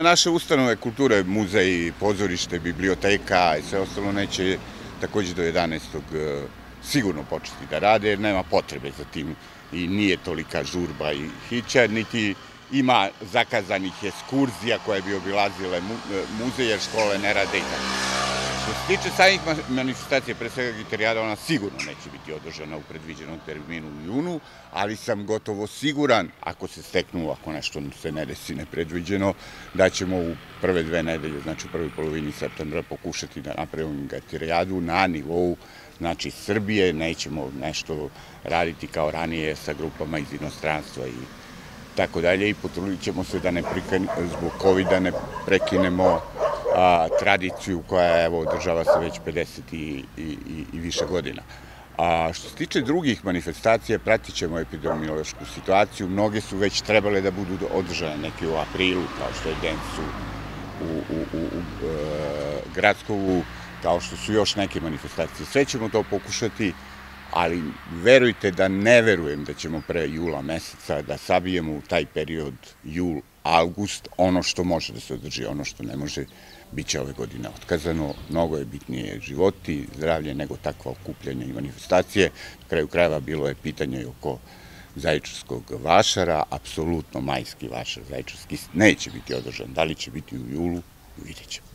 Naše ustanove kulture, muzeji, pozorište, biblioteka i sve ostalo neće takođe do 11. e, sigurno početi da rade, jer nema potrebe za tim i nije tolika žurba i hića, niti ima zakazanih ekskurzija koje bi obilazile e, muzeje, škole ne rade i tako. Što se tiče ma- manifestacija, pre svega gitarijada, ona sigurno neće biti održana u predviđenom terminu u junu, ali sam gotovo siguran, ako se steknu, ako nešto se ne desi nepredviđeno, da ćemo u prve dve nedelje, znači u prvoj polovini septembra, pokušati da napravimo gitarijadu na nivou znači Srbije, nećemo nešto raditi kao ranije sa grupama iz inostranstva i tako dalje. I potrudit ćemo se da ne prikan, zbog covid ne prekinemo a, tradiciju koja evo održava se već 50 i, i, i, i više godina. A što se tiče drugih manifestacija, pratit ćemo epidemiološku situaciju. Mnoge su već trebale da budu održane, neke u aprilu, kao što je Densu u, u, u, u e, Gradskovu, kao što su još neke manifestacije. Sve ćemo to pokušati, ali verujte da ne verujem da ćemo pre jula meseca da sabijemo u taj period jul, avgust, ono što može da se održi, ono što ne može, bit će ove godine otkazano. Mnogo je bitnije životi, zdravlje nego takva okupljanja i manifestacije. Na kraju krajeva bilo je pitanje oko Zaječarskog vašara, apsolutno majski vašar Zaječarski neće biti održan. Da li će biti u julu, vidjet ćemo.